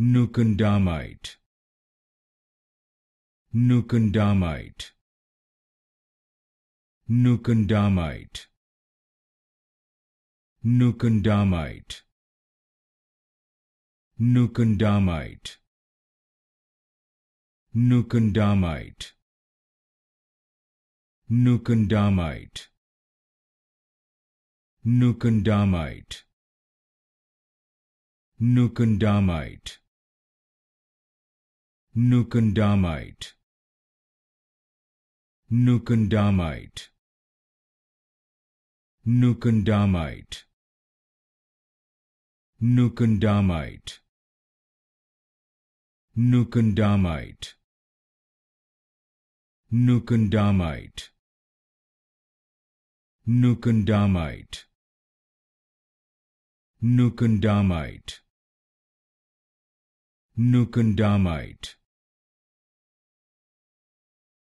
Nucundamite Nucundamite Nucundamite Nucundamite Nucundamite Nucundamite Nucundamite Nucundamite Nucundamite Nucundamite Nucundamite Nucundamite Nucundamite Nucundamite Nucundamite Nucundamite Nucundamite Nucundamite